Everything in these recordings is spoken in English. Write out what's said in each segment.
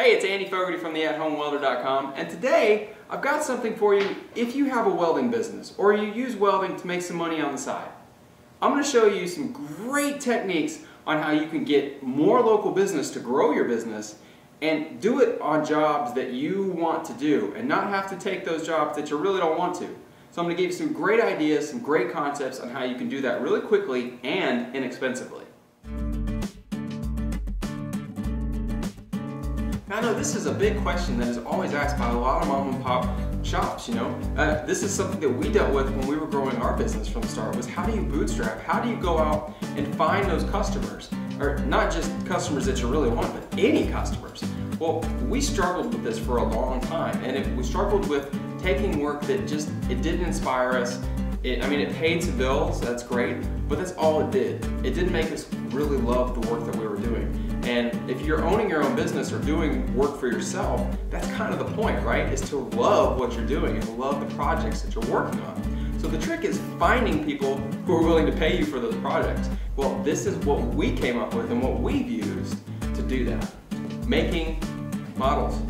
Hey, it's Andy Fogarty from the AtHomeWelder.com and today I've got something for you if you have a welding business or you use welding to make some money on the side. I'm going to show you some great techniques on how you can get more local business to grow your business and do it on jobs that you want to do and not have to take those jobs that you really don't want to. So I'm going to give you some great ideas, some great concepts on how you can do that really quickly and inexpensively. Now, I know this is a big question that is always asked by a lot of mom and pop shops, you know. Uh, this is something that we dealt with when we were growing our business from the start was how do you bootstrap? How do you go out and find those customers? Or not just customers that you really want, but any customers. Well, we struggled with this for a long time and it, we struggled with taking work that just, it didn't inspire us. It, I mean, it paid some bills, that's great, but that's all it did. It didn't make us really love the work that we were doing. And if you're owning your own business or doing work for yourself, that's kind of the point, right? Is to love what you're doing and love the projects that you're working on. So the trick is finding people who are willing to pay you for those projects. Well, this is what we came up with and what we've used to do that. Making models,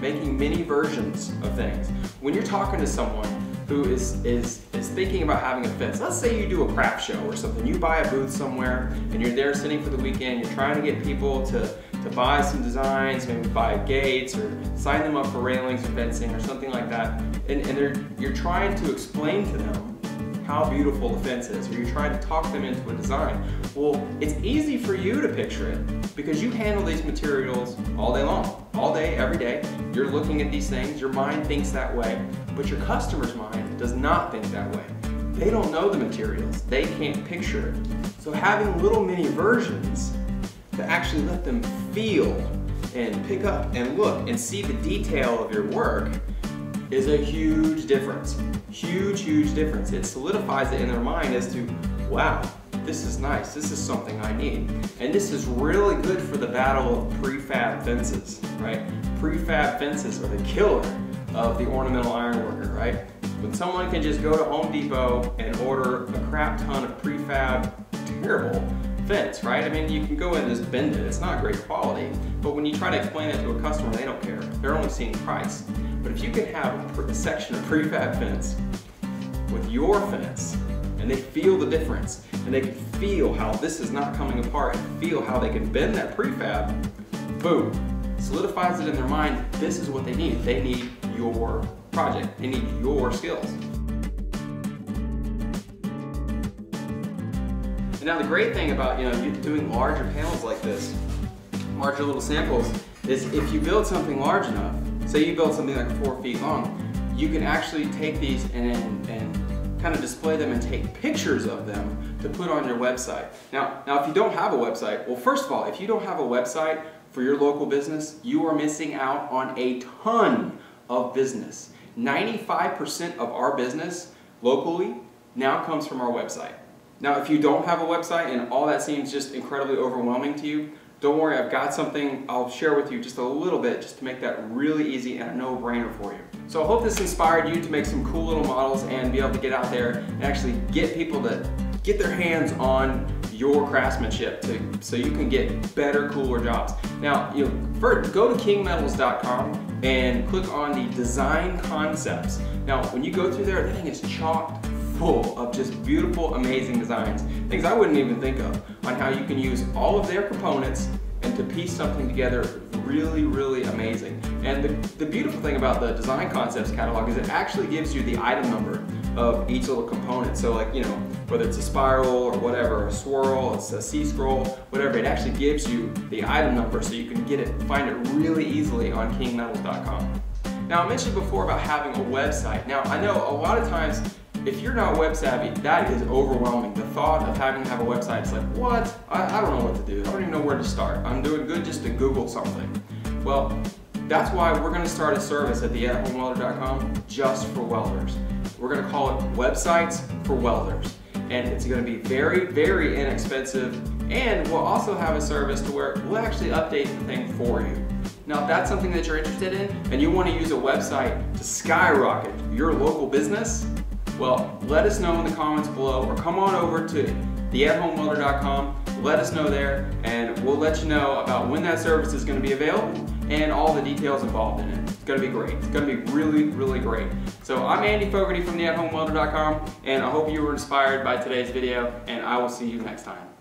making mini versions of things. When you're talking to someone who is, is, is thinking about having a fence. Let's say you do a craft show or something. You buy a booth somewhere and you're there sitting for the weekend. You're trying to get people to, to buy some designs, maybe buy gates or sign them up for railings or fencing or something like that. And, and you're trying to explain to them how beautiful the fence is, or you're trying to talk them into a design. Well, it's easy for you to picture it because you handle these materials all day long, all day, every day. You're looking at these things, your mind thinks that way, but your customer's mind does not think that way. They don't know the materials, they can't picture it. So having little mini versions to actually let them feel and pick up and look and see the detail of your work is a huge difference. Huge, huge difference. It solidifies it in their mind as to, wow, this is nice, this is something I need. And this is really good for the battle of prefab fences, right? Prefab fences are the killer of the ornamental ironworker, right? When someone can just go to Home Depot and order a crap ton of prefab, terrible fence, right? I mean, you can go in and just bend it. It's not great quality, but when you try to explain it to a customer, they don't care. They're only seeing price. But if you can have a section of prefab fence with your fence, and they feel the difference, and they can feel how this is not coming apart, and feel how they can bend that prefab, boom, solidifies it in their mind, this is what they need. They need your project. They need your skills. And now the great thing about you know doing larger panels like this, larger little samples, is if you build something large enough, say you build something like four feet long, you can actually take these and, and kind of display them and take pictures of them to put on your website. Now, now if you don't have a website, well first of all, if you don't have a website for your local business, you are missing out on a ton of business. 95% of our business locally now comes from our website. Now, if you don't have a website and all that seems just incredibly overwhelming to you, don't worry, I've got something I'll share with you just a little bit just to make that really easy and a no-brainer for you. So I hope this inspired you to make some cool little models and be able to get out there and actually get people to get their hands on your craftsmanship to, so you can get better, cooler jobs. Now, you know, first, go to kingmetals.com and click on the design concepts. Now, when you go through there, the thing is chocked full of just beautiful, amazing designs. Things I wouldn't even think of on how you can use all of their components and to piece something together really, really amazing. And the, the beautiful thing about the design concepts catalog is it actually gives you the item number of each little component. So like, you know, whether it's a spiral or whatever, a swirl, it's a C-scroll, whatever, it actually gives you the item number so you can get it, find it really easily on kingmetals.com. Now I mentioned before about having a website. Now I know a lot of times if you're not web savvy, that is overwhelming. The thought of having to have a website is like, what? I, I don't know what to do. I don't even know where to start. I'm doing good just to Google something. Well, that's why we're going to start a service at theathomewelder.com just for welders. We're going to call it Websites for Welders. And it's going to be very, very inexpensive. And we'll also have a service to where we'll actually update the thing for you. Now, if that's something that you're interested in and you want to use a website to skyrocket your local business, well, let us know in the comments below or come on over to theathomewelder.com. Let us know there and we'll let you know about when that service is going to be available and all the details involved in it. It's gonna be great. It's gonna be really, really great. So I'm Andy Fogarty from theathomewelder.com and I hope you were inspired by today's video and I will see you next time.